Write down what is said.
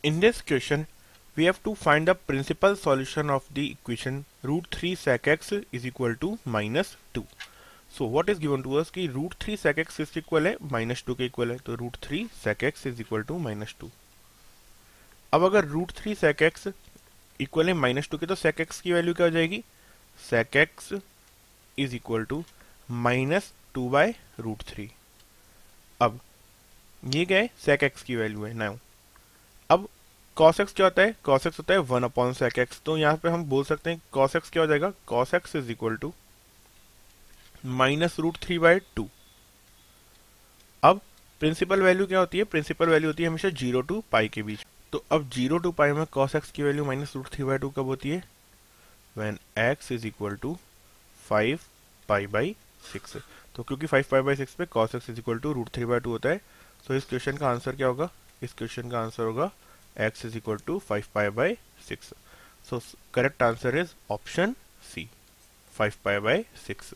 In this question, we have to find the principal solution of the equation root 3 sec x is equal to minus 2. So what is given to us कि root 3 sec x is equal है minus 2 के equal है तो root 3 sec x is equal to minus 2. अब अगर root 3 sec x equal है minus 2 के तो sec x की वैल्यू क्या हो जाएगी sec x is equal to minus 2 by root 3. अब ये क्या है sec x की वैल्यू है नाउ अब cos x क्या होता है? cos x होता है वन अपॉन सेक एक्स तो यहाँ पे हम बोल सकते हैं cos x क्या हो जाएगा? cos x is equal to minus root three by two अब प्रिंसिपल वैल्यू क्या होती है? प्रिंसिपल वैल्यू होती है हमेशा ज़ीरो टू पाई के बीच। तो अब ज़ीरो टू पाई में cos x की value minus root three by two कब होती है? When x is equal to five pi by six तो क्योंकि फाइव पाई बाई सिक्स पे cos x is equal to root three by two होता है तो इस क्वेश्चन का आंसर क्या होगा? इस क्वेश्चन का आंसर होगा x is equal to five pi by six so correct answer is option C five pi by six